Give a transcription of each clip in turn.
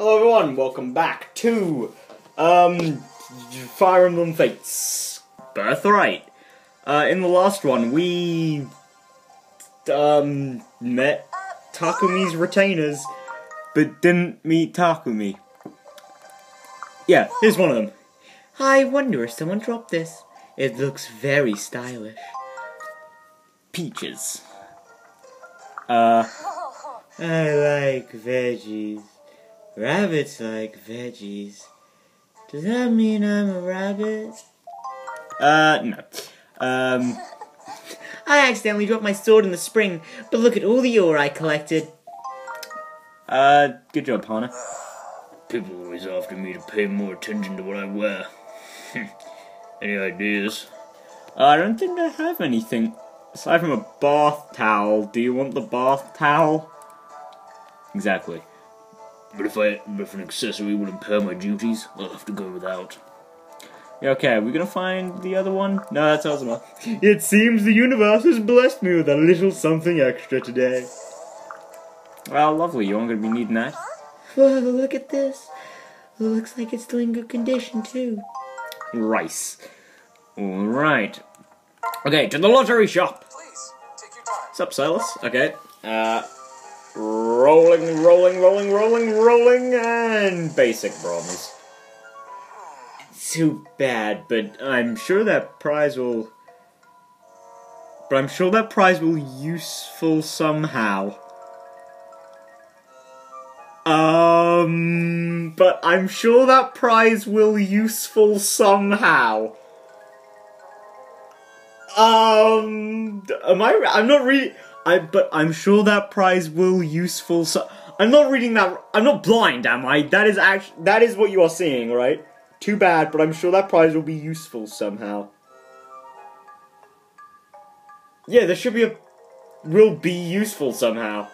Hello everyone, welcome back to um Fire Emblem Fates Birthright. Uh, in the last one, we um met Takumi's retainers, but didn't meet Takumi. Yeah, here's one of them. I wonder if someone dropped this. It looks very stylish. Peaches. Uh, I like veggies. Rabbits like veggies. Does that mean I'm a rabbit? Uh, no. Um, I accidentally dropped my sword in the spring, but look at all the ore I collected. Uh, good job, Hana. People always after me to pay more attention to what I wear. Any ideas? Uh, I don't think I have anything. Aside from a bath towel, do you want the bath towel? Exactly. But if I if an accessory will impair my duties, I'll have to go without. Yeah, okay, are we gonna find the other one? No, that's Ozma. It seems the universe has blessed me with a little something extra today. Well, lovely, you aren't gonna be needing that. Whoa, look at this. Looks like it's still in good condition, too. Rice. Alright. Okay, to the lottery shop. Please, take your time. What's up, Silas? Okay. Uh, rolling, rolling, rolling, rolling, rolling, and basic bronze. Too bad, but I'm sure that prize will. But I'm sure that prize will useful somehow. Um, but I'm sure that prize will useful somehow. Um, am I? I'm not reading. I but I'm sure that prize will useful. So I'm not reading that. I'm not blind, am I? That is actually that is what you are seeing, right? Too bad, but I'm sure that prize will be useful somehow. Yeah, there should be a. Will be useful somehow.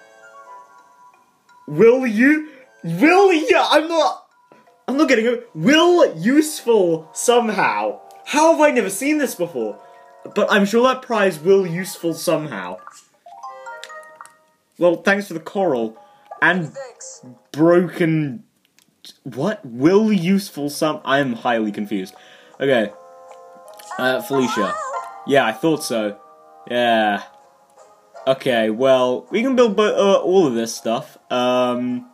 Will you? Will yeah? I'm not. I'm not getting it. Will useful somehow. How have I never seen this before? But I'm sure that prize will useful somehow. Well, thanks for the coral and Thanks. broken. What will useful some? I am highly confused. Okay, uh, Felicia. Yeah, I thought so. Yeah. Okay, well, we can build uh, all of this stuff. Um,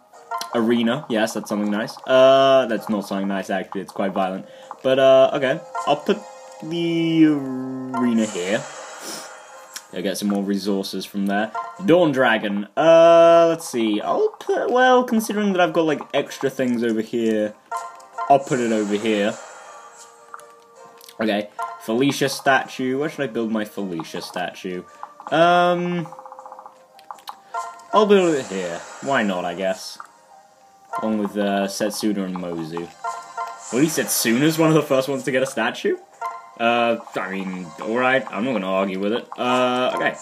arena. Yes, that's something nice. Uh, that's not something nice actually. It's quite violent. But uh, okay, I'll put the arena here. I get some more resources from there. Dawn Dragon. Uh, let's see. I'll put, well, considering that I've got, like, extra things over here, I'll put it over here. Okay. Felicia statue. Where should I build my Felicia statue? Um, I'll build it here. Why not, I guess. Along with, uh, Setsuna and Mozu. At least Setsuna's one of the first ones to get a statue. Uh, I mean, alright, I'm not gonna argue with it. Uh, okay.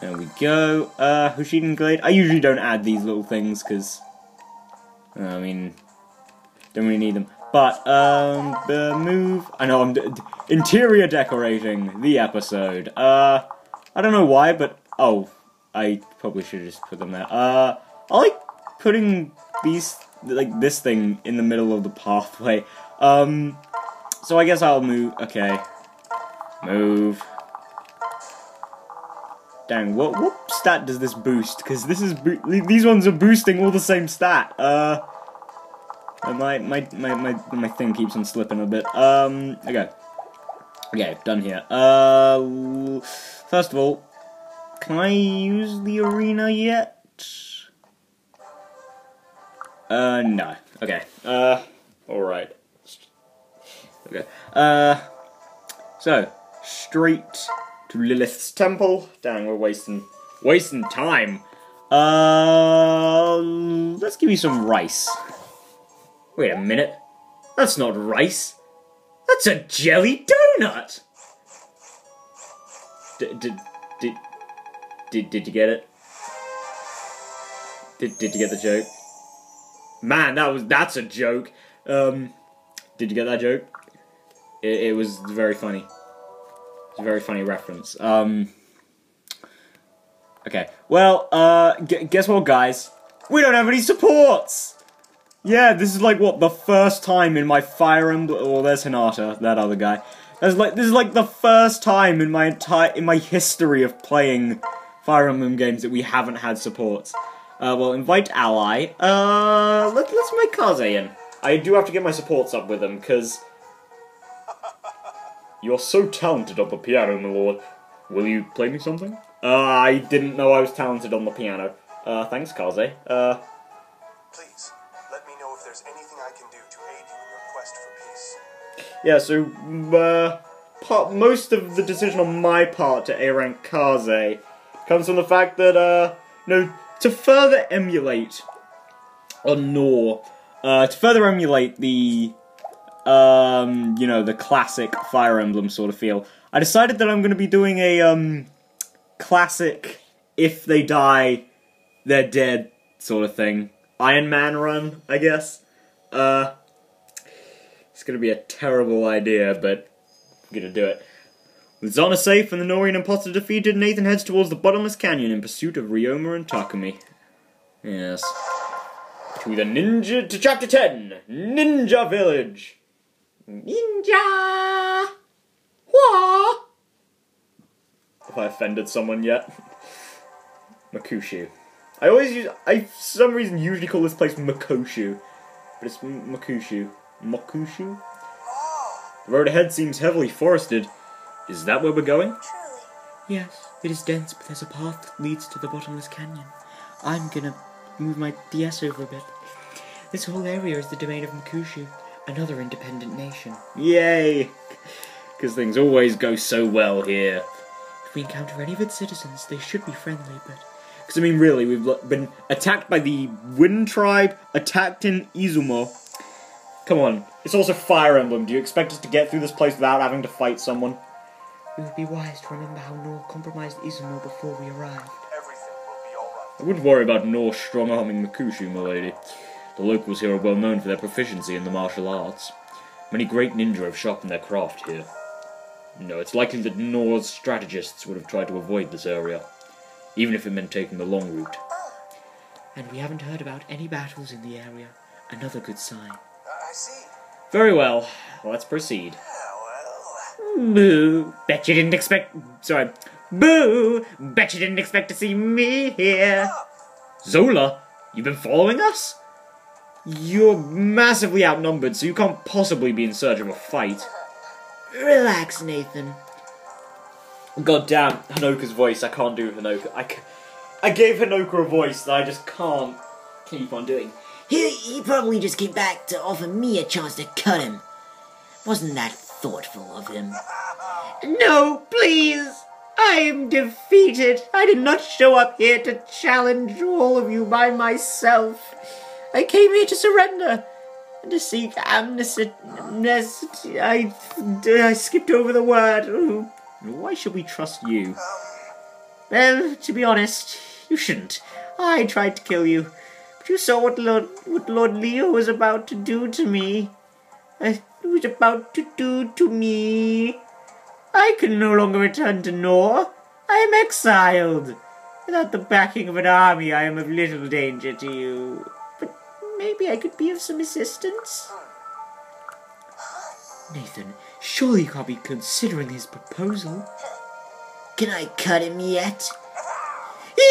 There we go. Uh, Hoshiden Glade. I usually don't add these little things, because, I mean, don't really need them. But, um, the move, I know I'm interior decorating the episode. Uh, I don't know why, but, oh, I probably should just put them there. Uh, I like putting these, like, this thing in the middle of the pathway. Um, so I guess I'll move. Okay. Move. Dang, what what stat does this boost? Because this is these ones are boosting all the same stat. Uh, my my my my my thing keeps on slipping a bit. Um, okay. Okay, done here. Uh, first of all, can I use the arena yet? Uh, no. Okay. Uh, all right. Okay. Uh, so straight to Lilith's temple. Dang, we're wasting wasting time. Uh, let's give you some rice. Wait a minute. That's not rice. That's a jelly donut. Did did did did, did you get it? Did did you get the joke? Man, that was that's a joke. Um, did you get that joke? It, it was very funny. It's a very funny reference. Um, okay, well, uh, gu- guess what, guys? We don't have any supports! Yeah, this is like what the first time in my Fire Emblem. Oh, there's Hinata, that other guy. That's like this is like the first time in my entire in my history of playing Fire Emblem games that we haven't had supports. Uh, well, invite ally. Uh, let, let's make Kaze in. I do have to get my supports up with him because you're so talented on the piano, my lord. Will you play me something? Uh, I didn't know I was talented on the piano. Uh, thanks, Kaze. Uh. Please, let me know if there's anything I can do to aid you in your quest for peace. Yeah, so uh, part, most of the decision on my part to A rank Kaze comes from the fact that uh, you know, to further emulate a Nor, uh, to further emulate the um, you know, the classic Fire Emblem sort of feel, I decided that I'm going to be doing a um, classic if they die, they're dead sort of thing. Iron Man run, I guess. Uh, it's gonna be a terrible idea, but I'm gonna do it. With Zana safe and the Nohrian imposter defeated, Nathan heads towards the bottomless canyon in pursuit of Ryoma and Takumi. Yes. To the ninja to chapter ten, Ninja Village. Ninja. Wah. Have I offended someone yet? Mokushu. I always use. I for some reason usually call this place Makoshu, but it's Mokushu. Mokushu. The road ahead seems heavily forested. Is that where we're going? Truly. Yes, it is dense, but there's a path that leads to the bottomless canyon. I'm gonna move my DS over a bit. This whole area is the domain of Mokushu, another independent nation. Yay! Because things always go so well here. If we encounter any of its citizens, they should be friendly, but Because I mean, really, we've been attacked by the Wind Tribe, attacked in Izumo. Come on, it's also Fire Emblem. Do you expect us to get through this place without having to fight someone? it would be wise to remember how Nohr compromised Izumo before we arrived. Everything will be alright. I wouldn't worry about Nohr's strong arming Mokushu, my lady. The locals here are well known for their proficiency in the martial arts. Many great ninja have sharpened their craft here. No, it's likely that Nohr's strategists would have tried to avoid this area, even if it meant taking the long route. And we haven't heard about any battles in the area. Another good sign. I I see. Very well, let's proceed. Well. Boo! Bet you didn't expect. Sorry. Boo! Bet you didn't expect to see me here. Oh. Zola, you've been following us? You're massively outnumbered, so you can't possibly be in search of a fight. Relax, Nathan. God damn, Hinoka's voice. I can't do Hinoka. I, I gave Hinoka a voice that I just can't keep on doing. He, he probably just came back to offer me a chance to cut him. Wasn't that thoughtful of him? No, please! I am defeated. I did not show up here to challenge all of you by myself. I came here to surrender and to seek amnesty. I, I skipped over the word. Why should we trust you? Well, to be honest, you shouldn't. I tried to kill you, but you saw what Lord, what Lord Leo was about to do to me. Uh, he was about to do to me. I can no longer return to Nohr. I am exiled. Without the backing of an army, I am of little danger to you. Maybe I could be of some assistance. Nathan, surely you can't be considering his proposal. Can I cut him yet?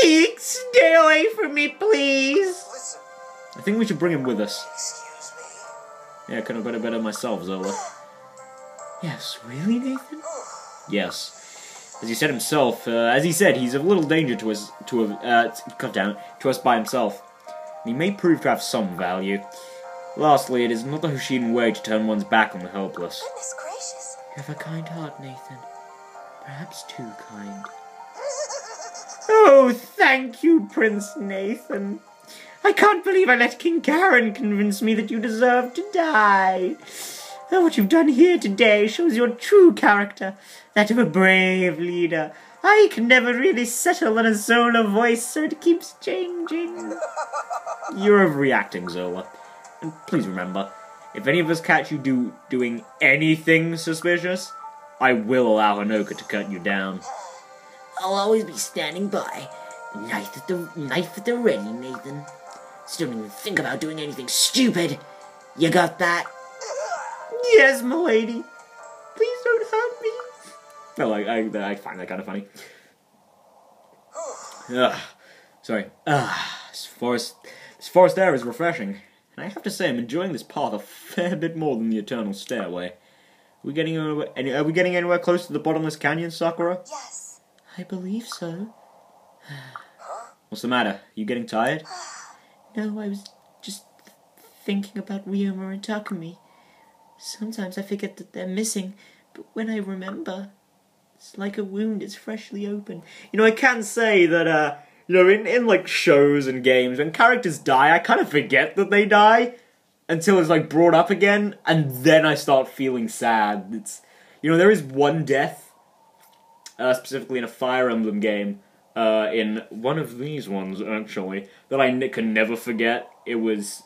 Eek, stay away from me, please. Listen, I think we should bring him with us. excuse me. Yeah, I could have got it better myself, Zola. Yes, really, Nathan? Yes. As he said himself, uh, as he said, he's of little danger to us, to uh, damn it, to us by himself. He may prove to have some value. Lastly, it is not the Hoshidan way to turn one's back on the helpless. Goodness gracious. You have a kind heart, Nathan. Perhaps too kind. Oh, thank you, Prince Nathan. I can't believe I let King Garon convince me that you deserve to die. Oh, what you've done here today shows your true character, that of a brave leader. I can never really settle on a Zola voice, so it keeps changing. You're overreacting, Zola. And please remember, if any of us catch you do doing anything suspicious, I will allow Hinoka to cut you down. I'll always be standing by. Knife at the knife at the ready, Nathan. So don't even think about doing anything stupid. You got that? Yes, milady. Please don't hurt me. No, like I, I find that kind of funny. Ugh, sorry. Ah, this forest, this forest air is refreshing, and I have to say I'm enjoying this path a fair bit more than the eternal stairway. Are we getting anywhere, any, are we getting anywhere close to the bottomless canyon, Sakura? Yes. I believe so. What's the matter? You getting tired? No, I was just thinking about Ryoma and Takumi. Sometimes I forget that they're missing, but when I remember, it's like a wound is freshly open. You know, I can say that, uh, you know, in, in like shows and games, when characters die, I kind of forget that they die until it's like brought up again, and then I start feeling sad. It's, you know, there is one death, uh, specifically in a Fire Emblem game, uh, in one of these ones actually, that I n- can never forget. It was,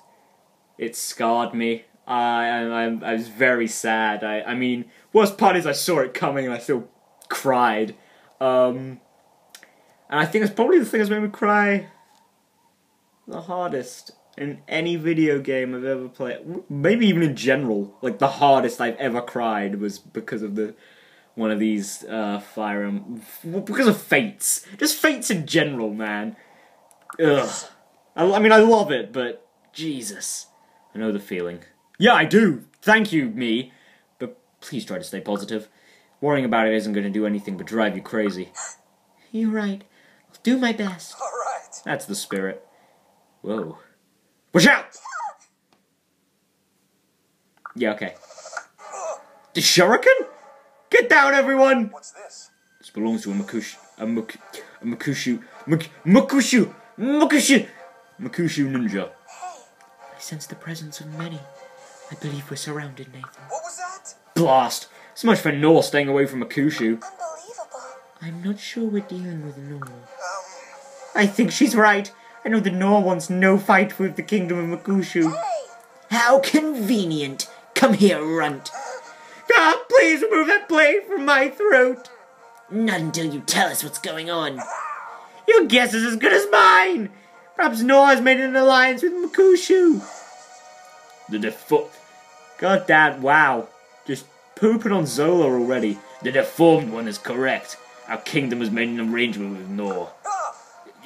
it scarred me. I, I, I was very sad. I, I mean, worst part is I saw it coming and I still cried. Um, and I think it's probably the thing that's made me cry the hardest in any video game I've ever played. Maybe even in general. Like, the hardest I've ever cried was because of the one of these uh, Fire Em- Because of Fates. Just Fates in general, man. Ugh. I, I mean, I love it, but Jesus. I know the feeling. Yeah, I do. Thank you, me. But please try to stay positive. Worrying about it isn't going to do anything but drive you crazy. You're right. Do my best. All right. That's the spirit. Whoa. Watch out! Yeah, okay. The shuriken? Get down, everyone! What's this? This belongs to a Mokushu. A, Mak- a Mokushu. Mak- Mokushu! Mokushu! Mokushu ninja. Hey. I sense the presence of many. I believe we're surrounded, Nathan. What was that? Blast! So much for Nohr staying away from Mokushu. Unbelievable. I'm not sure we're dealing with Nohr. I think she's right. I know the Nohr wants no fight with the kingdom of Mokushu. How convenient. Come here, runt. Ah, please remove that blade from my throat. Not until you tell us what's going on. Your guess is as good as mine. Perhaps Nohr has made an alliance with Mokushu. The default. God damn, wow. Just pooping on Zola already. The deformed one is correct. Our kingdom has made an arrangement with Nohr.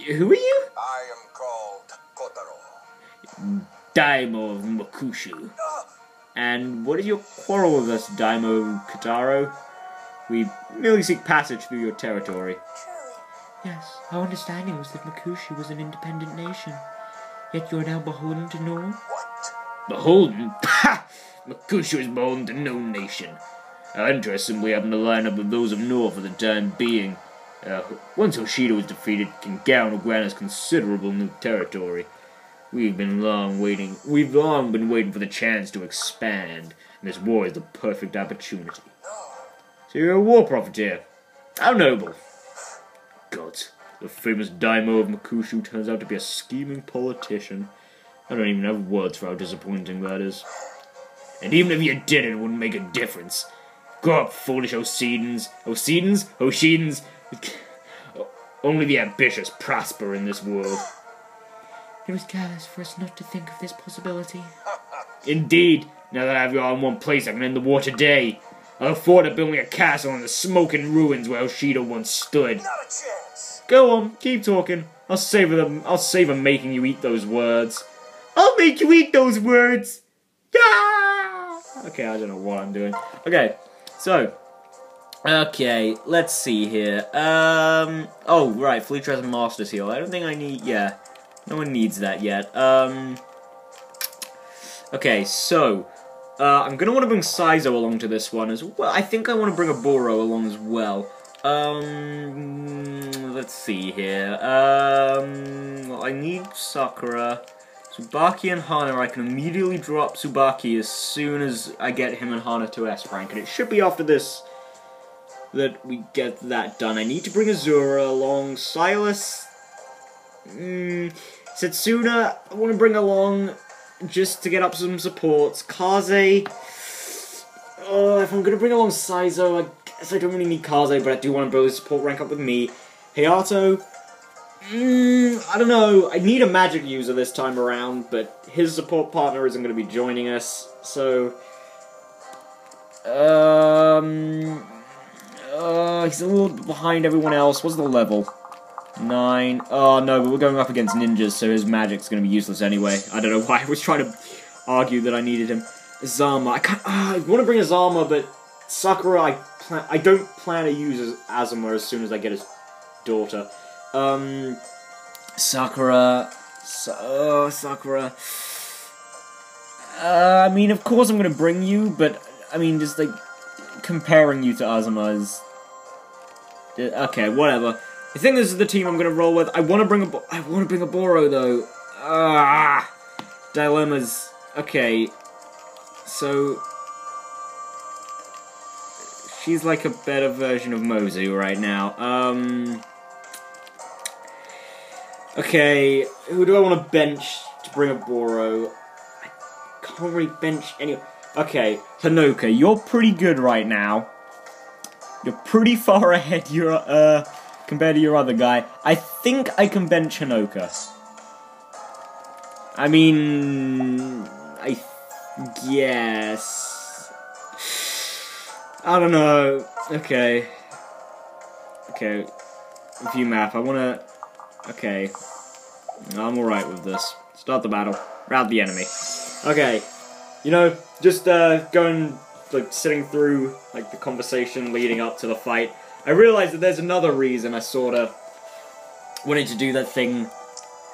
Who are you? I am called Kotaro. Daimyo of Mokushu. And what is your quarrel with us, Daimyo Kotaro? We merely seek passage through your territory. Truly. Yes, our understanding was that Mokushu was an independent nation. Yet you're now beholden to Nohr? what? Beholden? Ha! Mokushu is beholden to no nation. Our interests simply happen to line up with those of Nohr for the time being. Uh, once Hoshido was defeated, King Garon will grant us considerable new territory. We've been long waiting. We've long been waiting for the chance to expand, and this war is the perfect opportunity. So you're a war profiteer. How noble. God, the famous Daimyo of Mokushu turns out to be a scheming politician. I don't even have words for how disappointing that is. And even if you did, it wouldn't make a difference. Grow up, foolish Osedans. Osedans? Oshidans? Only the ambitious prosper in this world. It was careless for us not to think of this possibility. Indeed, now that I have you all in one place, I can end the war today. I look forward to building a castle in the smoking ruins where Oshido once stood. Not a chance. Go on, keep talking. I'll savor them. I'll savor making you eat those words. I'll make you eat those words. Ah! Okay, I don't know what I'm doing. Okay, so. Okay, let's see here. Um. Oh, right, Fleetras Master's Heal. I don't think I need. Yeah, no one needs that yet. Um. Okay, so. Uh, I'm gonna want to bring Saizo along to this one as well. I think I want to bring Oboro along as well. Um, let's see here. Um, well, I need Sakura. Subaki and Hana, I can immediately drop Subaki as soon as I get him and Hana to S rank, and it should be after this that we get that done. I need to bring Azura along. Silas, mm, Setsuna, I want to bring along just to get up some supports. Kaze, uh, if I'm gonna bring along Saizo, I guess I don't really need Kaze, but I do want to build his support rank up with me. Hayato, Mm, I don't know. I need a magic user this time around, but his support partner isn't going to be joining us, so. Um. Uh, he's a little bit behind everyone else. What's the level? Nine. Oh no, but we're going up against ninjas, so his magic's going to be useless anyway. I don't know why I was trying to argue that I needed him. Zama. I can't. Uh, I want to bring Azama, but Sakura. I plan. I don't plan to use Azama as soon as I get his daughter. Um, Sakura. So, oh, Sakura. Uh, I mean, of course I'm gonna bring you, but I mean, just like comparing you to Azama is okay. Whatever. I think this is the team I'm gonna roll with. I want to bring a. I want to bring Oboro though. Ah, dilemmas. Okay, so she's like a better version of Mozu right now. Um. Okay, who do I want to bench to bring Oboro? I can't really bench anyone. Okay, Hinoka, you're pretty good right now. You're pretty far ahead. You're uh compared to your other guy. I think I can bench Hinoka. I mean, I guess. I don't know. Okay. Okay. View map. I wanna. Okay. I'm alright with this. Start the battle. Rout the enemy. Okay. You know, just uh, going, like, sitting through, like, the conversation leading up to the fight, I realized that there's another reason I sorta wanted to do that thing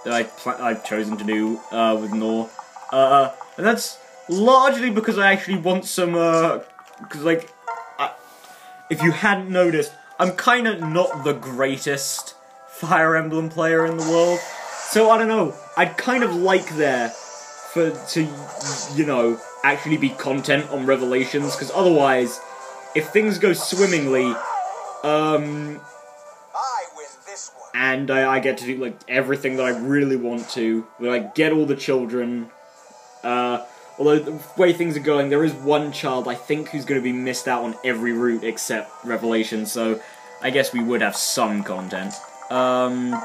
that I pl- I've chosen to do uh, with Nohr. Uh, and that's largely because I actually want some, uh, because, like, I, if you hadn't noticed, I'm kind of not the greatest Fire Emblem player in the world. So I don't know. I'd kind of like there for to you know actually be content on Revelations because otherwise, if things go swimmingly, um, I and I, I get to do like everything that I really want to, like get all the children. Uh, although the way things are going, there is one child I think who's going to be missed out on every route except Revelation. So I guess we would have some content. Um.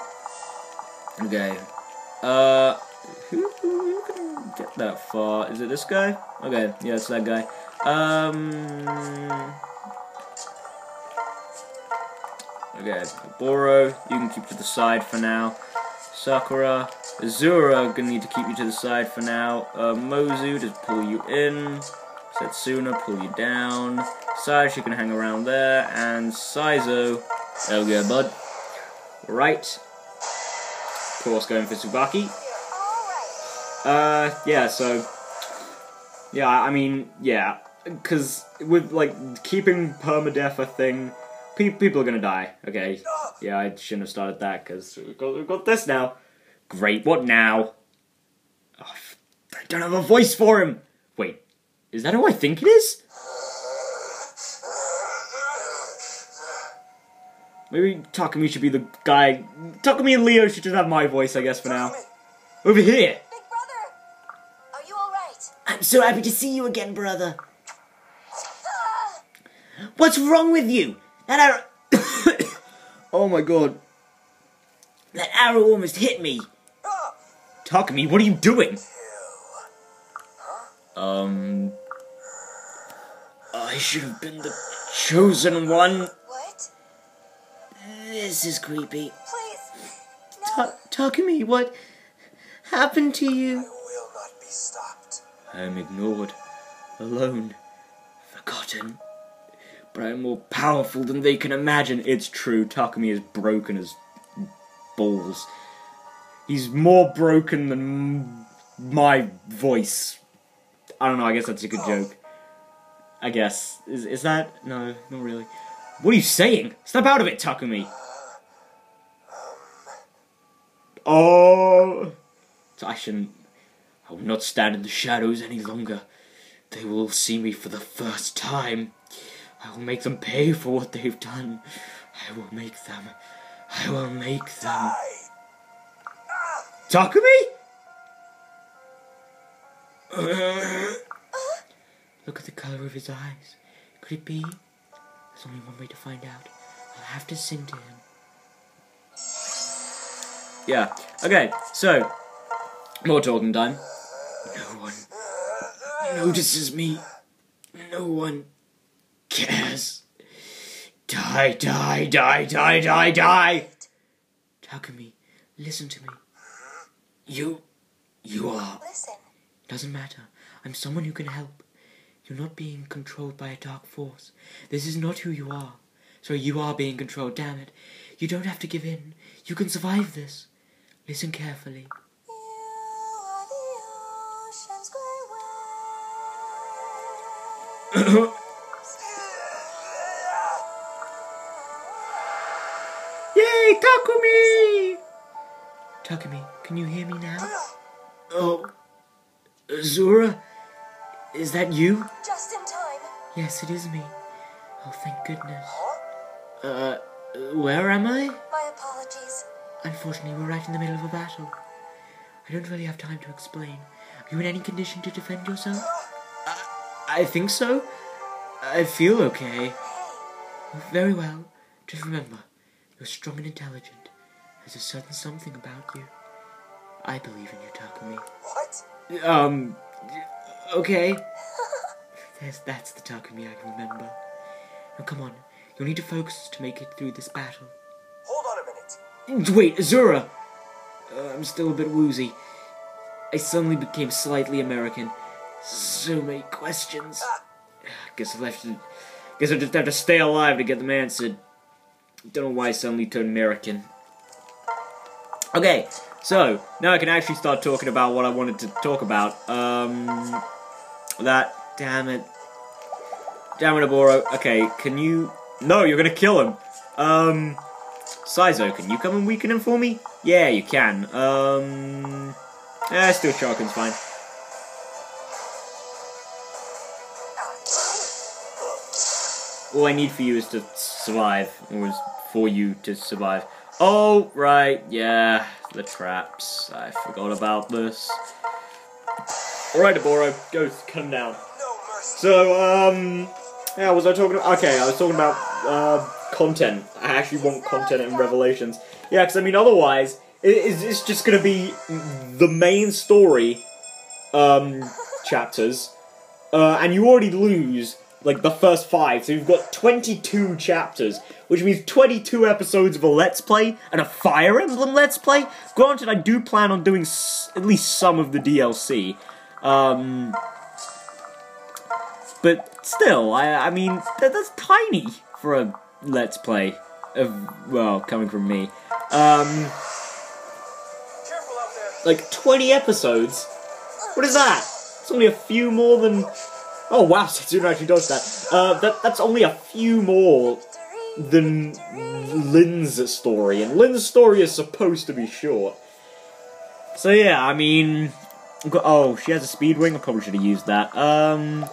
Okay. Uh. Get that far? Is it this guy? Okay, yeah, it's that guy. Um. Okay, Boro, you can keep to the side for now. Sakura, Azura, gonna need to keep you to the side for now. Uh, Mozu, just pull you in. Setsuna, pull you down. Sai, you can hang around there. And Saizo, there we go, bud. Right. Of course, going for Subaki. Uh, yeah, so. Yeah, I mean, yeah. Because with, like, keeping permadeath a thing, pe- people are gonna die, okay? Yeah, I shouldn't have started that, because we've got, we've got this now. Great, what now? Oh, I don't have a voice for him! Wait, is that who I think it is? Maybe Takumi should be the guy. Takumi and Leo should just have my voice, I guess, for now. Over here! I'm so happy to see you again, brother. What's wrong with you? That arrow. oh my god. That arrow almost hit me. Takumi, what are you doing? Um. I should have been the chosen one. What? This is creepy. Please! Ta- Takumi, what happened to you? Will not be stopped. I am ignored, alone, forgotten. But I am more powerful than they can imagine. It's true, Takumi is broken as balls. He's more broken than my voice. I don't know, I guess that's a good oh. joke. I guess. Is, is that? No, not really. What are you saying? Step out of it, Takumi! Um. Oh! So I shouldn't. I will not stand in the shadows any longer. They will see me for the first time. I will make them pay for what they've done. I will make them. I will make them. Takumi? Uh. Look at the color of his eyes. Could it be? There's only one way to find out. I'll have to sing to him. Yeah. Okay, so more talking time. No one notices me. No one cares. Die, die, die, die, die, die. Takumi, listen to me. You, you are. Listen. Doesn't matter. I'm someone who can help. You're not being controlled by a dark force. This is not who you are. So you are being controlled, damn it. You don't have to give in. You can survive this. Listen carefully. Yay, Takumi! Takumi, can you hear me now? Oh, Zura, is that you? Just in time. Yes, it is me. Oh, thank goodness. Uh, where am I? My apologies. Unfortunately, we're right in the middle of a battle. I don't really have time to explain. Are you in any condition to defend yourself? I, think so. I feel okay. Very well. Just remember, you're strong and intelligent. There's a certain something about you. I believe in you, Takumi. What? Um, okay. There's, that's the Takumi I can remember. Now come on, you'll need to focus to make it through this battle. Hold on a minute. Wait, Azura! Uh, I'm still a bit woozy. I suddenly became slightly American. So many questions. Guess I have to. Guess I just have to stay alive to get them answered. Don't know why I suddenly turned American. Okay, so now I can actually start talking about what I wanted to talk about. Um, that damn it, damn it, Oboro. Okay, can you? No, you're gonna kill him. Um, Saizo, can you come and weaken him for me? Yeah, you can. Um, eh, still Sharken's fine. All I need for you is to survive, or is for you to survive. Oh, right, yeah, the traps. I forgot about this. Alright, Oboro, go him down. So, um, yeah, was I talking about? Okay, I was talking about uh, content. I actually want content in Revelations. Yeah, because I mean, otherwise, it, it's, just to be the main story um, chapters, uh, and you already lose like the first five. So you've got twenty-two chapters, which means twenty-two episodes of a Let's Play and a Fire Emblem Let's Play. Granted, I do plan on doing s- at least some of the DLC. Um, but still, I, I mean, that, that's tiny for a Let's Play. Of, well, coming from me. Um, Careful out there. like 20 episodes? What is that? It's only a few more than. Oh wow, Setsuna actually does that. Uh, that that's only a few more than Lyn's story, and Lyn's story is supposed to be short. So yeah, I mean, oh, she has a speed wing. I probably should have used that. Um,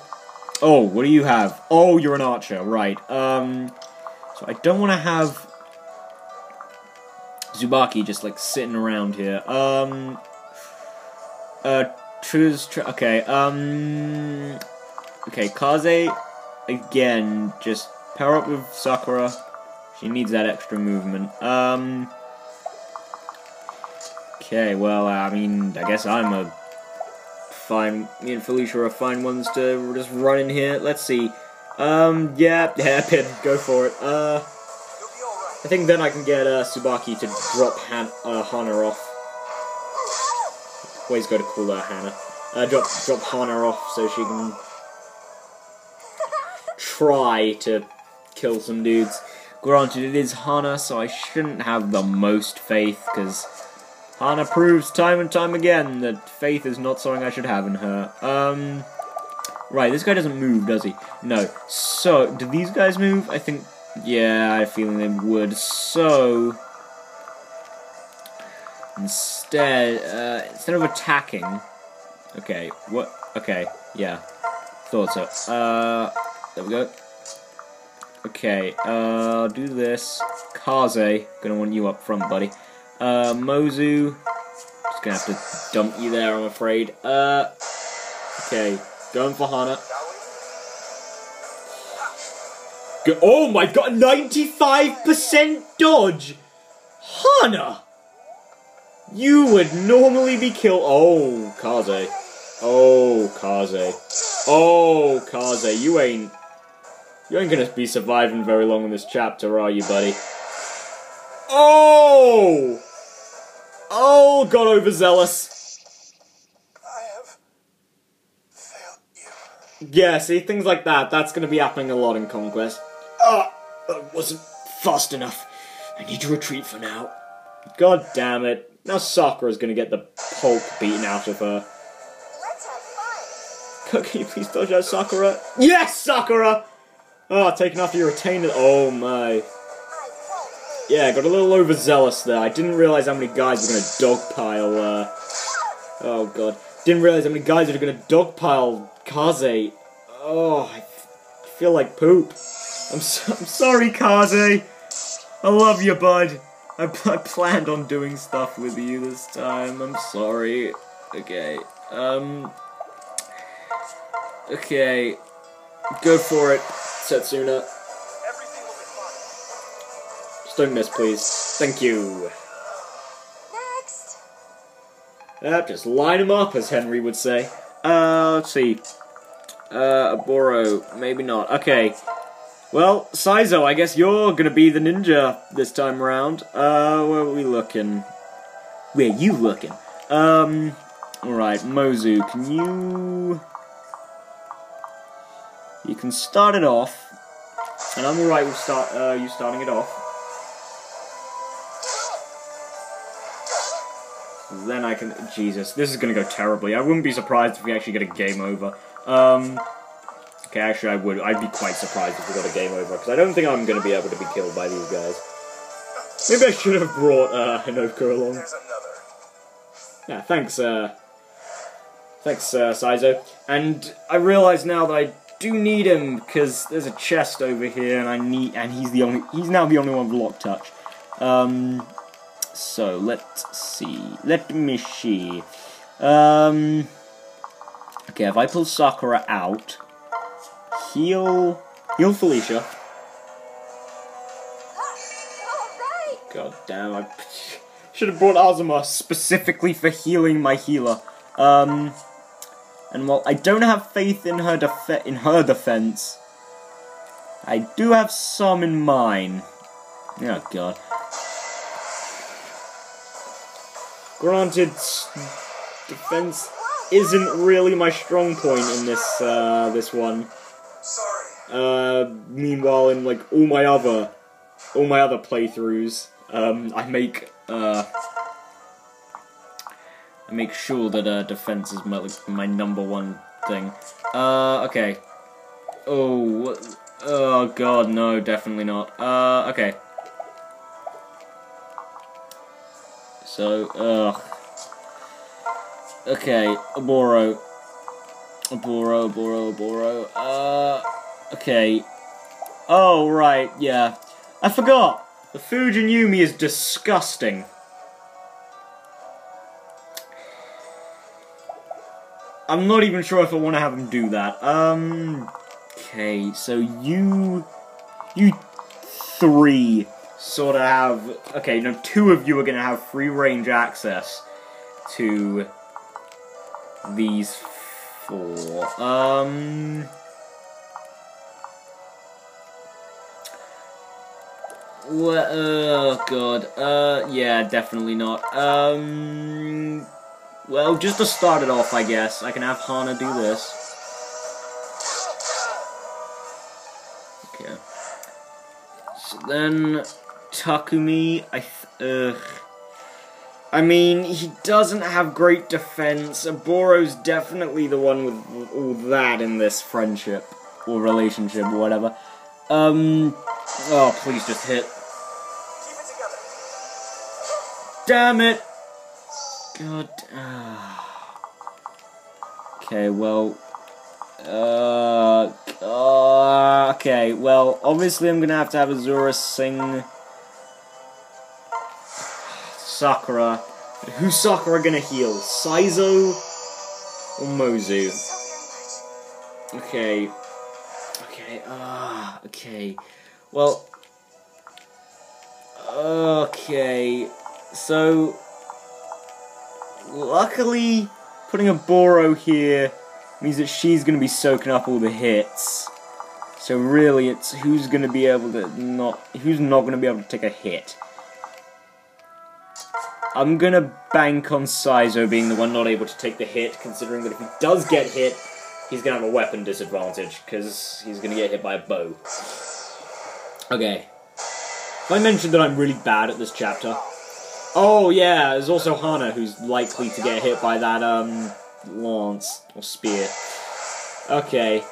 oh, what do you have? Oh, you're an archer, right? Um, so I don't want to have Subaki just like sitting around here. Um, uh, choose. Okay. Um, okay. Kaze again. Just power up with Sakura. She needs that extra movement. Um. Okay. Well, I mean, I guess I'm a fine. Me and Felicia are fine ones to just run in here. Let's see. Um. Yeah. Hairpin. Go for it. Uh. I think then I can get uh, Subaki to drop Han- uh, Hana off. Always got to call her Hannah. Uh, drop drop Hana off so she can try to kill some dudes. Granted, it is Hana, so I shouldn't have the most faith because Hana proves time and time again that faith is not something I should have in her. Um, right, this guy doesn't move, does he? No. So, do these guys move? I think yeah, I have a feeling they would. So instead, uh, instead of attacking, okay, what? Okay, yeah, thought so. Uh, there we go. Okay, uh, do this. Kaze, gonna want you up front, buddy. Uh, Mozu, just gonna have to dump you there, I'm afraid. Uh, okay, going for Hana. Go- oh my god, 95% dodge! Hana! You would normally be killed. Oh, Kaze. Oh, Kaze. Oh, Kaze. You ain't. You ain't gonna be surviving very long in this chapter, are you, buddy? Oh! Oh, got overzealous. I have failed you. Yeah, see, things like that, that's gonna be happening a lot in Conquest. Ah, that wasn't fast enough. I need to retreat for now. God damn it. Now Sakura's gonna get the pulp beaten out of her. Let's have fun. Can you please dodge out Sakura? Yes, Sakura! Ah, taking off your retainer. Oh my. Yeah, I got a little overzealous there. I didn't realize how many guys were gonna dogpile, uh. Oh god. Didn't realize how many guys are gonna dogpile Kaze. Oh, I feel like poop. I'm, so- I'm sorry, Kaze. I love you, bud. I planned on doing stuff with you this time. I'm sorry. Okay. Um. Okay. Go for it, Setsuna. Everything will be fine. Just don't miss, please. Thank you. Next. Yep, just line them up, as Henry would say. Uh, let's see. Uh, Oboro, maybe not. Okay. Well, Saizo, I guess you're gonna be the ninja this time around. Uh, where are we looking? Where are you looking? Um, alright, Mozu, can you... You can start it off. And I'm alright with start, uh, you starting it off. Then I can. Jesus, this is gonna go terribly. I wouldn't be surprised if we actually get a game over. Um. Okay, actually, I would. I'd be quite surprised if we got a game over because I don't think I'm gonna be able to be killed by these guys. Maybe I should have brought uh, Hinoka along. Yeah, thanks, uh. Thanks, uh, Saizo. And I realise now that I do need him because there's a chest over here, and I need, and he's the only, he's now the only one with lock touch. Um, so let's see. Let me see. Um, okay, if I pull Sakura out, heal, heal Felicia. God damn, I should have brought Azama specifically for healing my healer. Um, and while I don't have faith in her in her defense, I do have some in mine. Oh god. Granted, defense isn't really my strong point in this uh, this one. Uh, meanwhile, in like all my other, all my other playthroughs, um, I make uh, I make sure that uh, defense is my like, my number one thing. Uh, okay. Oh, what? oh god, no, definitely not. Uh, okay. So, ugh. Okay, Oboro. Oboro, Oboro, Oboro. Uh, okay. Oh, right, yeah. I forgot! The food in Yumi is disgusting. I'm not even sure if I want to have him do that. Um, okay, so you, you three sort of have, okay, no, two of you are going to have free range access to these four. Um, What? Oh god. Uh, yeah, definitely not. Um, well, just to start it off, I guess I can have Hana do this. Okay. So then Takumi, I th- ugh. I mean, he doesn't have great defense. Oboro's definitely the one with all that in this friendship or relationship or whatever. Um, oh, please just hit. Damn it! God. ah. Okay, well. Uh, uh. Okay, well, obviously I'm gonna have to have Azura sing. Sakura. Who's Sakura gonna heal? Saizo or Mozu? Okay. Okay, ah, okay. Well. Okay. So. Luckily, putting Oboro here means that she's going to be soaking up all the hits. So really, it's who's going to be able to not, who's not going to be able to take a hit. I'm going to bank on Saizo being the one not able to take the hit, considering that if he does get hit, he's going to have a weapon disadvantage, because he's going to get hit by a bow. Okay. I mentioned that I'm really bad at this chapter? Oh yeah, there's also Hana who's likely to get hit by that um lance or spear. Okay.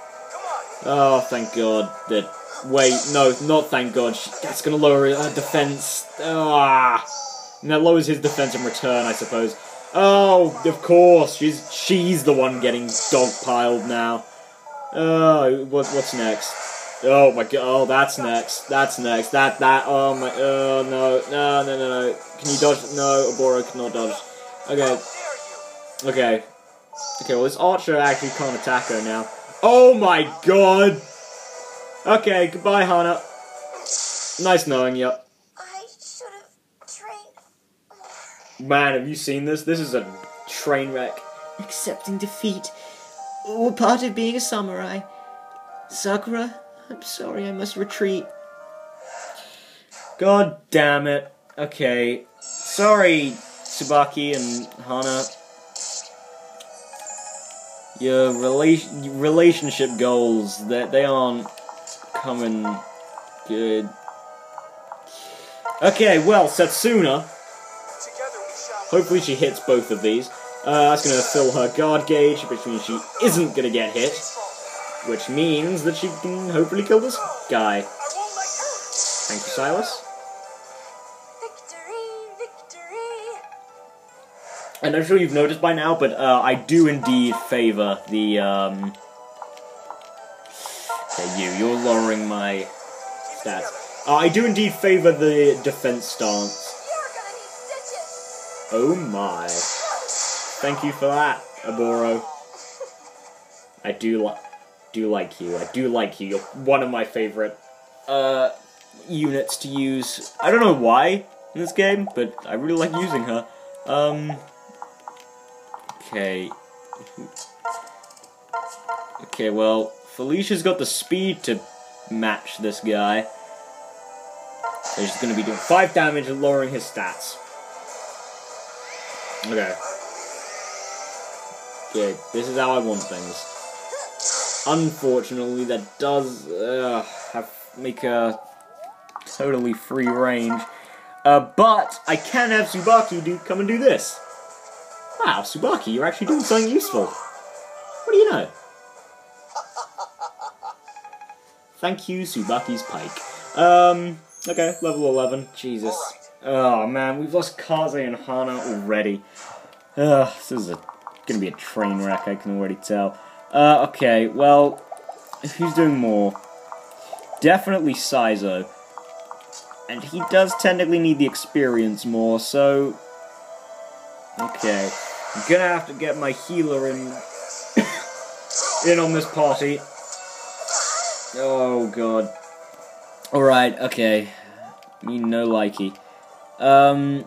Oh, thank God that. Wait, no, not thank God. That's gonna lower her defense. Ah, and that lowers his defense in return, I suppose. Oh, of course, she's she's the one getting dogpiled now. Oh, what, what's next? Oh my god! Oh, that's next. That's next. That that. Oh my. Oh no no no no no. Can you dodge? No, Oboro cannot dodge. Okay. Okay. Okay. Well, this archer actually can't attack her now. Oh my god. Okay. Goodbye, Hana. Nice knowing you. I should have trained. Man, have you seen this? This is a train wreck. Accepting defeat. All part of being a samurai. Sakura, I'm sorry, I must retreat. God damn it. Okay. Sorry, Subaki and Hana. Your rela- relationship goals, that they aren't coming good. Okay, well, Setsuna, hopefully she hits both of these. Uh, that's gonna fill her guard gauge, which means she isn't gonna get hit. Which means that she can hopefully kill this guy. I won't let you. Thank you, Silas. Victory, victory. And I'm sure you've noticed by now, but uh, I do indeed favor the. Um... You. You're lowering my stats. Uh, I do indeed favor the defense stance. You're gonna need Oh my. Thank you for that, Oboro. I do like do like you. I do like you. You're one of my favorite uh units to use. I don't know why in this game, but I really like using her. Um Okay. Okay, well, Felicia's got the speed to match this guy. So she's gonna be doing 5 damage and lowering his stats. Okay. Okay, this is how I want things. Unfortunately, that does uh, have make a totally free range. Uh, but I can have Subaki do come and do this. Wow, Subaki, you're actually doing something useful. What do you know? Thank you, Subaki's Pike. Um, okay, level 11. Jesus. Oh man, we've lost Kaze and Hana already. Ugh, this is a, gonna be a train wreck, I can already tell. Uh, okay, well, who's doing more? Definitely Saizo. And he does technically need the experience more, so... Okay. I'm gonna have to get my healer in... in on this party. Oh, God. Alright, okay. Me no likey. Um,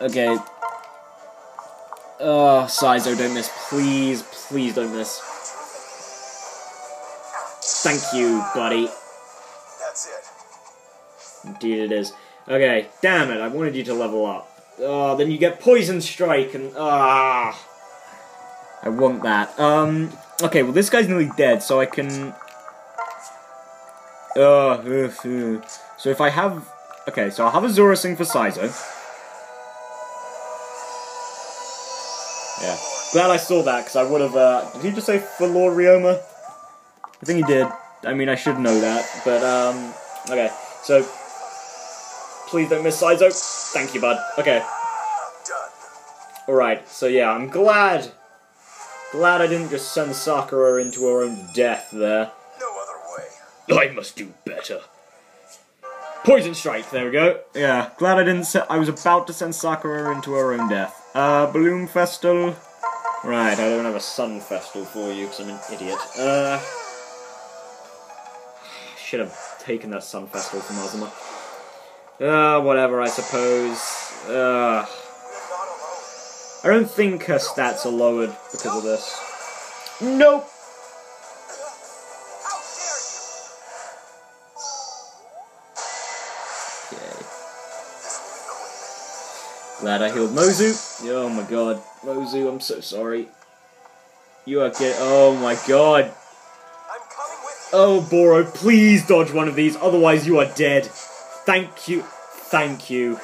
okay. Oh, Saizo, don't miss. Please, please don't miss. Thank you, buddy. That's it. Indeed it is. Okay, damn it, I wanted you to level up. Oh, then you get Poison Strike and... Ah... I want that. Um, okay, well this guy's nearly dead, so I can... Uh, uh, uh. So if I have... Okay, so I'll have Azura Sing for Saizo. Yeah. Glad I saw that, because I would have, uh... Did he just say for Lord Ryoma? I think he did. I mean, I should know that, but, um... Okay, so... Please don't miss Saizo. Thank you, bud. Okay. Alright, so yeah, I'm glad... Glad I didn't just send Sakura into her own death there. No other way. I must do better. Poison Strike, there we go. Yeah, glad I didn't se- I was about to send Sakura into her own death. Uh, Bloom Festal. Right, I don't have a Sun Festal for you because I'm an idiot. Uh, should have taken that Sun Festal from Azama. Uh, whatever, I suppose. Uh, We're not alone. I don't think her stats are lowered because of this. Nope. How dare you! Okay. This will be quick. Glad I healed Mozu. Oh my god. Mozu, I'm so sorry. You are get. Oh my god. Oh, Boro, please dodge one of these, otherwise you are dead. Thank you. Thank you.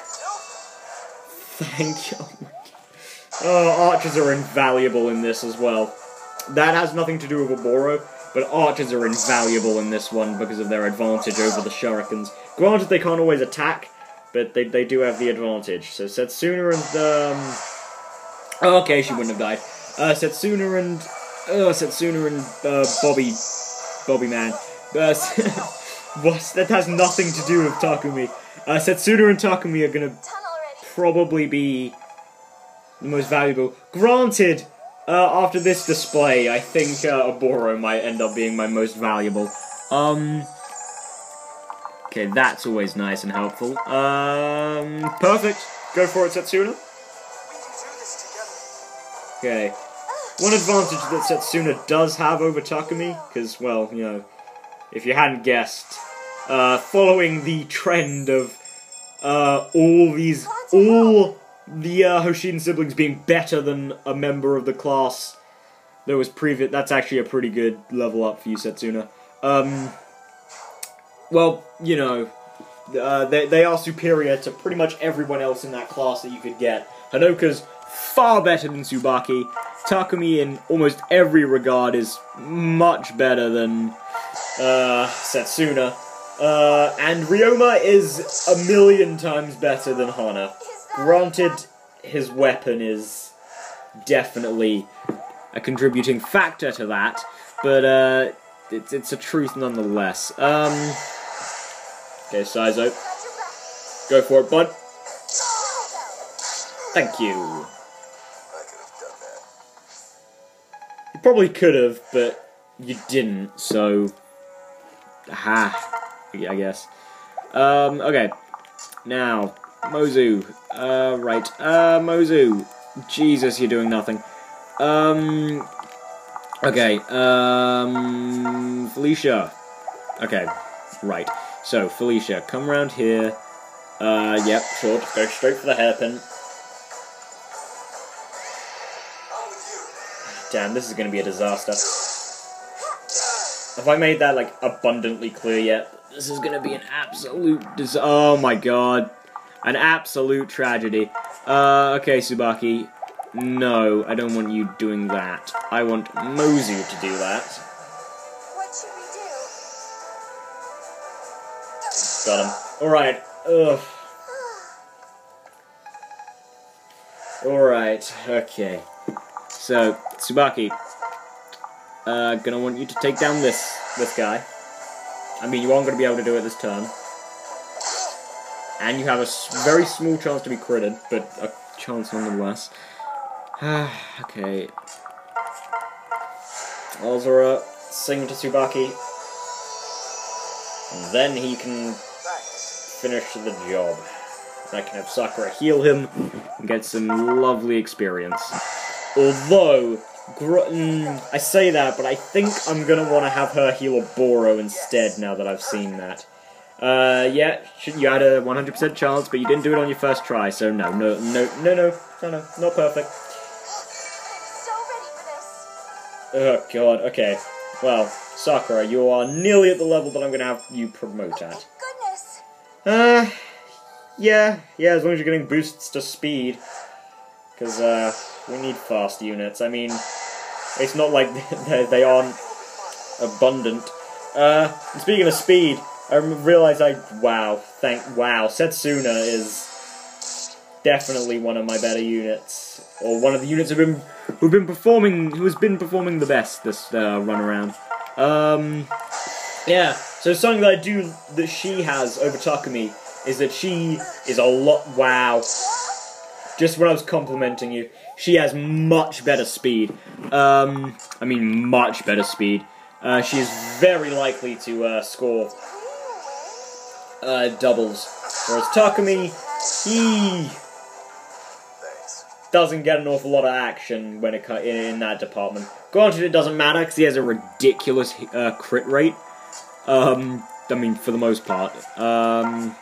Thank you. Oh, oh archers are invaluable in this as well. That has nothing to do with Oboro, but archers are invaluable in this one because of their advantage over the shurikens. Granted, they can't always attack, but they, they do have the advantage. So Setsuna and, um... Oh, okay, she wouldn't have died. Uh, Setsuna and... Uh, Setsuna and, uh, Bobby... Bobby Man. Uh, what? That has nothing to do with Takumi. Uh, Setsuna and Takumi are gonna probably be the most valuable. Granted, uh, after this display, I think uh, Oboro might end up being my most valuable. Um. Okay, that's always nice and helpful. Um, perfect. Go for it, Setsuna. We can do this together. Okay. One advantage that Setsuna does have over Takumi, because, well, you know, if you hadn't guessed, uh, following the trend of uh, all these, all the uh, siblings being better than a member of the class that was previous, that's actually a pretty good level up for you, Setsuna. Um, well, you know, uh, they, they are superior to pretty much everyone else in that class that you could get. Hinoka's far better than Subaki. Takumi, in almost every regard, is much better than uh, Setsuna. Uh, and Ryoma is a million times better than Hana. Granted, his weapon is definitely a contributing factor to that, but uh, it's, it's a truth nonetheless. Um, okay, Saizo, go for it, bud. Thank you. Probably could have, but you didn't, so. Ha. I guess. Um, okay. Now, Mozu. Uh, right. Uh, Mozu. Jesus, you're doing nothing. Um. Okay. Um. Felicia. Okay. Right. So, Felicia, come around here. Uh, yep. Just go straight for the hairpin. Damn, this is gonna be a disaster. Have I made that like abundantly clear yet? This is gonna be an absolute dis- Oh my god. An absolute tragedy. Uh, okay, Subaki. No, I don't want you doing that. I want Mozu to do that. What should we do? Got him. Alright. Ugh. Alright, okay. So, Subaki. Uh, gonna want you to take down this this guy. I mean, you aren't gonna be able to do it this turn. And you have a very small chance to be critted, but a chance nonetheless. okay. Azura, sing to Subaki. And then he can finish the job. I can have Sakura heal him and get some lovely experience. Although, mm, I say that, but I think I'm gonna want to have her heal a Boro instead now that I've seen that. Uh, yeah, you had a 100% chance, but you didn't do it on your first try, so no, no, no, no, no, no, no, not perfect. I'm so ready for this. Oh god, okay. Well, Sakura, you are nearly at the level that I'm gonna have you promote at. Goodness. Uh, yeah, yeah, as long as you're getting boosts to speed. Because, uh, we need fast units. I mean, it's not like they, they aren't abundant. Uh, speaking of speed, I realize I. Wow, thank. Wow, Setsuna is definitely one of my better units. Or one of the units who've been, who've been performing. who has been performing the best this uh, run around. Um. Yeah, so something that I do that she has over Takumi is that she is a lot. Wow. Just when I was complimenting you, she has much better speed. Um, I mean, much better speed. Uh, she is very likely to uh, score uh, doubles. Whereas Takumi, he. Doesn't get an awful lot of action when it in, in that department. Granted, it doesn't matter because he has a ridiculous uh, crit rate. Um, I mean, for the most part. Um,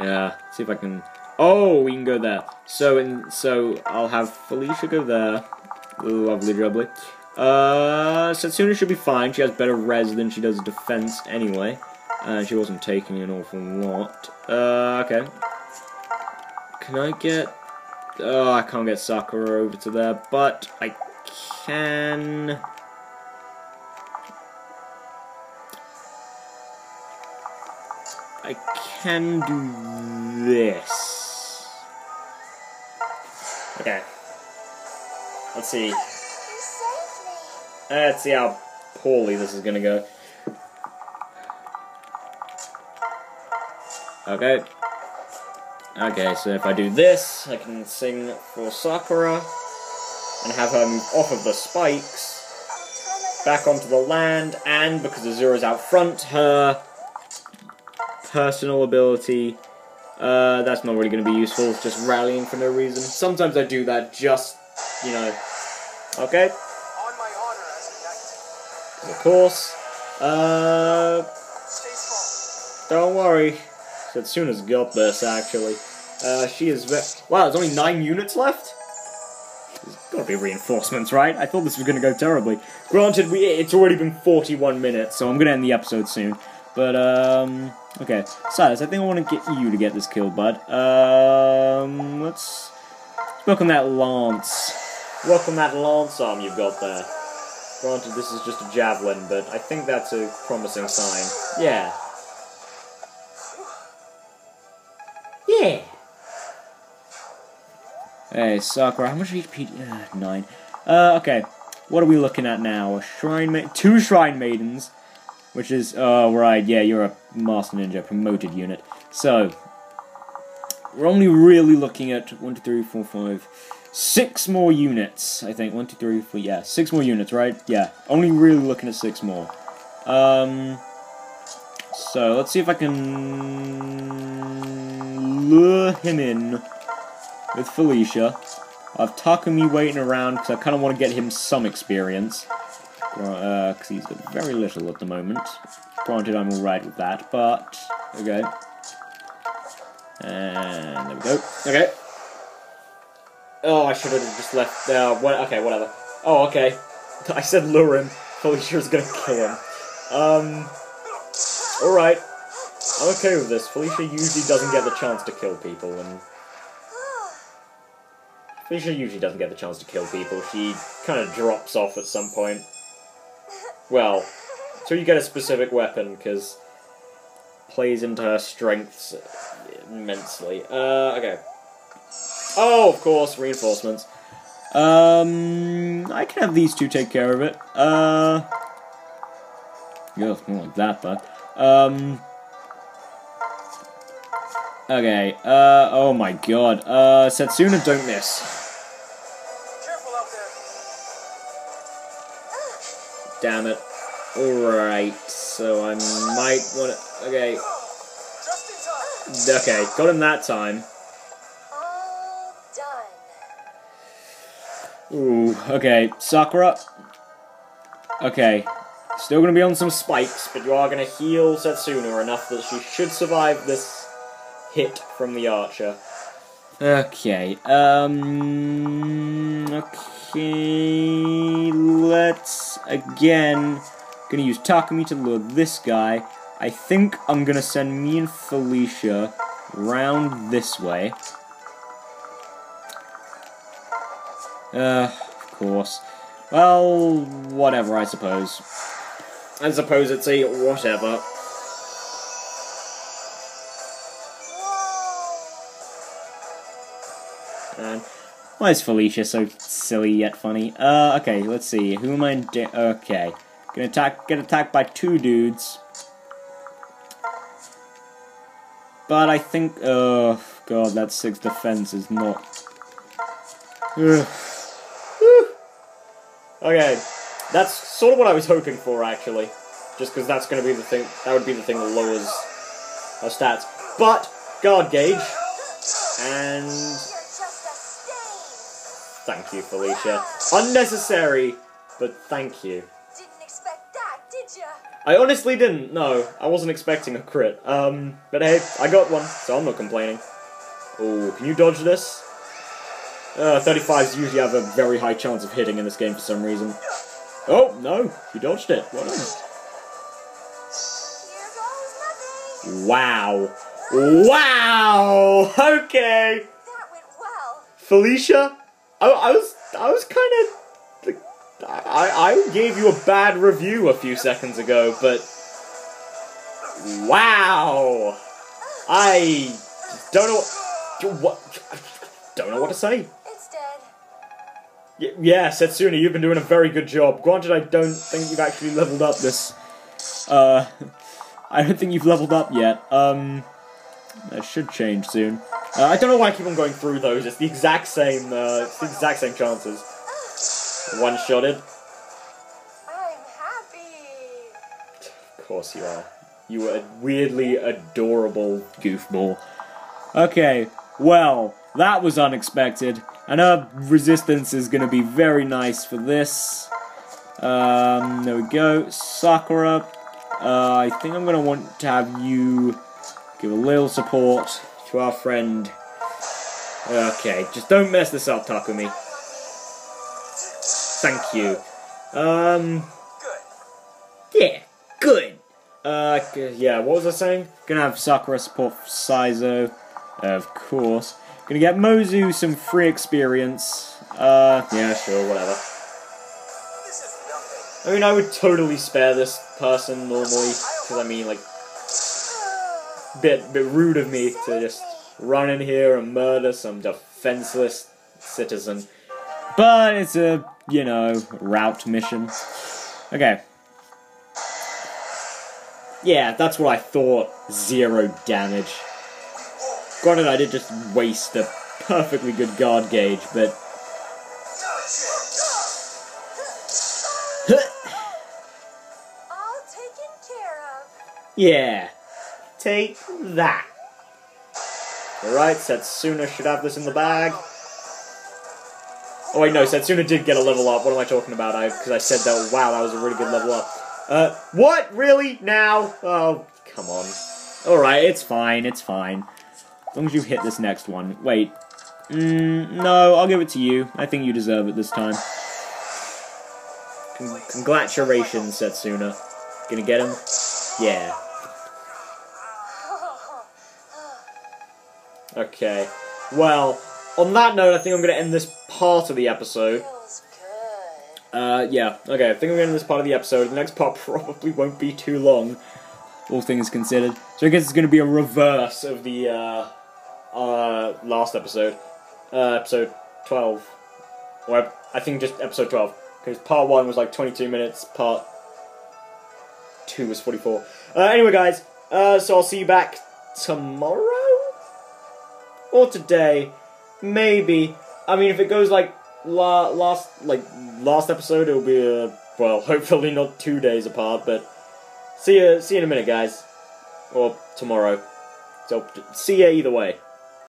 yeah, see if I can. Oh, we can go there. So, in, so I'll have Felicia go there. Lovely, jubbly. Uh, Setsuna should be fine. She has better res than she does defense anyway. And she wasn't taking an awful lot. Uh, okay. Can I get... Oh, I can't get Sakura over to there, but I can... I can do this. Okay. Let's see. Let's see how poorly this is gonna go. Okay. Okay, so if I do this, I can sing for Sakura and have her move off of the spikes back onto the land, and because Azura's out front, her personal ability, uh, that's not really going to be useful, just rallying for no reason. Sometimes I do that just, you know, okay, On my honor as a knight. of course. Uh, don't worry. Setsuna's got this, actually. Uh, she is ve- Wow, there's only nine units left? There's gotta be reinforcements, right? I thought this was gonna go terribly. Granted, we it's already been 41 minutes, so I'm gonna end the episode soon. But, um... Okay, Silas, I think I want to get you to get this kill, bud. Um... Let's... Let's work on that lance. Work on that lance arm you've got there. Granted, this is just a javelin, but I think that's a promising sign. Yeah. Yeah. Hey, Sakura, how much HP? Uh, nine. Uh, okay. What are we looking at now? A shrine ma- two shrine maidens, which is oh right, yeah, you're a master ninja promoted unit. So we're only really looking at one, two, three, four, five, six more units. I think one, two, three, four. Yeah, six more units, right? Yeah, only really looking at six more. Um. So let's see if I can lure him in with Felicia. I have Takumi waiting around because I kind of want to get him some experience. Because he's got very little at the moment. Granted, I'm alright with that, but. Okay. And there we go. Okay. Oh, I should have just left. Uh, what, okay, whatever. Oh, okay. I said lure him. Felicia's gonna kill him. Um. Alright. I'm okay with this. Felicia usually doesn't get the chance to kill people, and Felicia usually doesn't get the chance to kill people. She kind of drops off at some point. Well, so you get a specific weapon, because plays into her strengths immensely. Uh, okay. Oh, of course, reinforcements. Um, I can have these two take care of it. Uh, yeah, more like that, but um. Okay. Uh. Oh my God. Uh. Setsuna, don't miss. Damn it. Alright, so I might want to. Okay, okay, got him that time. Ooh, okay, Sakura. Okay, still gonna be on some spikes, but you are gonna heal Setsuna enough that she should survive this hit from the archer. Okay, um. Okay, let's again. Gonna use Takumi to lure this guy. I think I'm gonna send me and Felicia round this way. Uh, of course. Well, whatever, I suppose. I suppose it's a whatever. Why is Felicia so silly yet funny? Uh, okay, let's see. Who am I? Okay, gonna attack. Get attacked by two dudes. But I think, oh god, that six defense is not. Okay, that's sort of what I was hoping for, actually. Just because that's to be the thing. That would be the thing that lowers our stats. But guard gauge, And thank you, Felicia. Unnecessary, but thank you. Didn't expect that, did ya? I honestly didn't. No, I wasn't expecting a crit. Um, but hey, I got one, so I'm not complaining. Oh, can you dodge this? Uh, 35s usually have a very high chance of hitting in this game for some reason. Oh, no, you dodged it. Well done. Here goes nothing. Wow. Wow! Okay. That went well. Felicia, I, I was, I was kind of, I, I gave you a bad review a few seconds ago, but wow, I don't know what, don't know what to say. It's dead. Y- yeah, Setsuna, you've been doing a very good job. Granted, I don't think you've actually leveled up this. Uh, I don't think you've leveled up yet. Um, that should change soon. Uh, I don't know why I keep on going through those. It's the exact same. Uh, it's the exact same chances. One shotted. I'm happy. Of course you are. You are a weirdly adorable goofball. Okay, well, that was unexpected. And our resistance is going to be very nice for this. Um, there we go. Sakura, uh, I think I'm going to want to have you give a little support to our friend. Okay, just don't mess this up, Takumi. Thank you. Um, Good. yeah, good. Uh, yeah, what was I saying? Gonna have Sakura support for Saizo, of course. Gonna get Mozu some free experience. Uh, yeah, sure, whatever. I mean, I would totally spare this person normally, because I mean, like, bit bit rude of me to just run in here and murder some defenseless citizen. But it's a, you know, route mission. Okay. Yeah, that's what I thought. Zero damage. Granted, I did just waste a perfectly good guard gauge, but. All taken care of. Yeah. Take that. Alright, Setsuna should have this in the bag. Oh wait, no, Setsuna did get a level up. What am I talking about? I Because I said that, wow, that was a really good level up. Uh, what? Really? Now? Oh, come on. Alright, it's fine, it's fine. As long as you hit this next one. Wait. Mm, no, I'll give it to you. I think you deserve it this time. Con- congratulations, Setsuna. Gonna get him? Yeah. Okay. Well, on that note, I think I'm going to end this part of the episode. Uh, yeah. Okay, I think I'm going to end this part of the episode. The next part probably won't be too long, all things considered. So I guess it's going to be a reverse of the uh, uh, last episode, uh, episode 12. Or I think just episode 12, because part one was like 22 minutes. Part two was 44. Uh, anyway, guys. Uh, so I'll see you back tomorrow or today, maybe. I mean, if it goes like la- last like last episode, it'll be uh, well, hopefully not two days apart. But see you see you in a minute, guys, or tomorrow. So see ya either way.